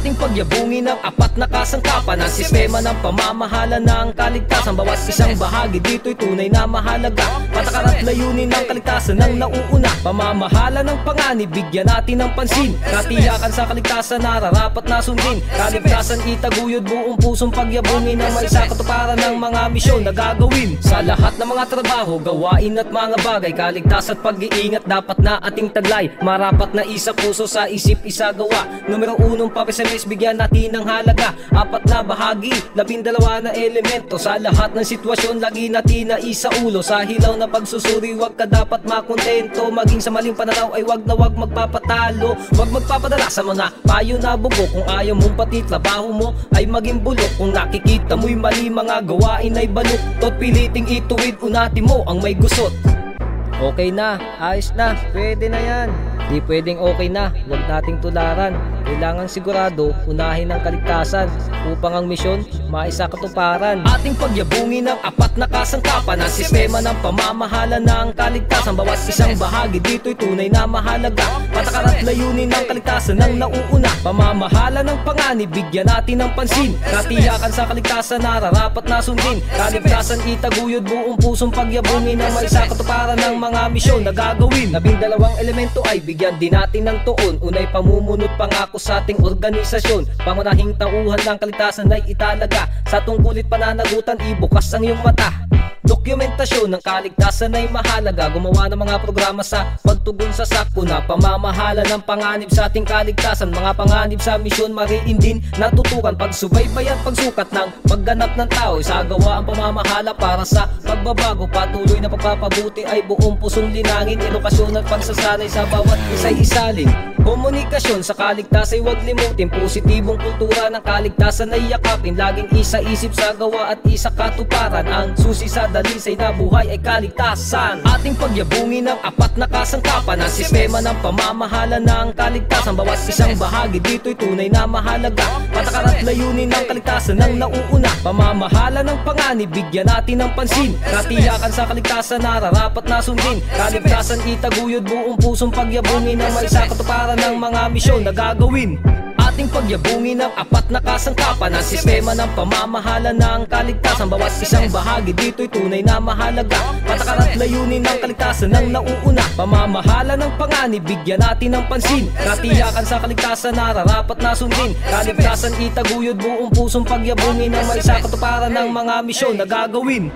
pagyabungin ng apat na kasangkapan. Ang sistema ng pamamahala ng kaligtasan. Bawat isang bahagi dito'y tunay na mahalaga. Patakaran at layunin ng kaligtasan ng nauuna. Pamamahala ng panganib, bigyan natin ng pansin. Katiyakan sa kaligtasan, nararapat na sundin. Kaligtasan itaguyod buong pusong pagyabungin Ang may sa katuparan ng mga misyon na gagawin. Sa lahat ng mga trabaho, gawain at mga bagay. Kaligtas at pag-iingat dapat na ating taglay. Marapat na isa puso sa isip isa gawa Numero unong papisalis bigyan natin ng halaga. Apat na bahagi, labindalawa na elemento. Sa lahat ng sitwasyon lagi natin na isa ulo. Sa hilaw na pagsusuri wag ka dapat makontento. Maging sa maling pananaw ay wag na wag magpapatalo. Wag magpapadala sa mga payo na bugo. Kung ayaw mong pati trabaho mo ay maging bulok. Kung nakikita mo'y mali mga gawain ay balok Tot piliting ituwid unati mo ang may gusot. Okay na, ayos na, pwede na yan Di pwedeng okay na, huwag nating tularan. Kailangan sigurado, unahin ang kaligtasan Upang ang misyon, maisa katuparan Ating pagyabungin ng apat na kasangkapan Ang sistema ng pamamahala ng kaligtasan. Bawat isang bahagi dito'y tunay na mahalaga. Patakaran at layunin ng kaligtasan ng nauuna. Pamamahala ng panganib, bigyan natin ng pansin. Katiyakan sa kaligtasan, nararapat na sundin. Kaligtasan itaguyod buong pusong pagyabungin Ang maisa katuparan ng mga misyon na gagawin. Labing dalawang elemento ay bigyan din natin ng tuon. Unay pamumunot pangako sa ating organisasyon. Pangunahing tauhan ng kaligtasan ay italaga. Sa tungkulit pananagutan ibukas ang iyong mata Dokumentasyon ng kaligtasan ay mahalaga. Gumawa ng mga programa sa pagtugon sa sakuna Pamamahala ng panganib sa ating kaligtasan. Mga panganib sa misyon mariin din Natutukan pagsubaybay at pagsukat ng pagganap ng tao. Isagawa ang pamamahala para sa pagbabago. Patuloy na pagpapabuti ay buong pusong linangin. Edukasyon at pagsasanay sa bawat isa'y isalin. Komunikasyon sa kaligtasan ay huwag limutin. Positibong kultura ng kaligtasan ay yakapin. Laging isa isip sa gawa at isa katuparan. Ang susi sa dalisay na buhay ay kaligtasan. Ating pagyabungin ng apat na kasangkapan. Ang sistema ng pamamahala ng kaligtasan. Bawat isang bahagi dito'y tunay na mahalaga. Patakaran at layunin ng kaligtasan ng nauuna. Pamamahala ng panganib, bigyan natin ng pansin. Katiyakan sa kaligtasan, nararapat na sundin. Kaligtasan itaguyod buong pusong pagyabungin Ang may sa katuparan ng mga misyon na gagawin ating pagyabungin ng apat na kasangkapan Ang sistema ng pamamahala ng kaligtasan. Bawat isang bahagi dito'y tunay na mahalaga. Patakaran at layunin ng kaligtasan ng nauuna. Pamamahala ng panganib, bigyan natin ng pansin. Katiyakan sa kaligtasan, nararapat na sundin. Kaligtasan itaguyod buong pusong pagyabungin Ang may sa katuparan ng mga misyon na gagawin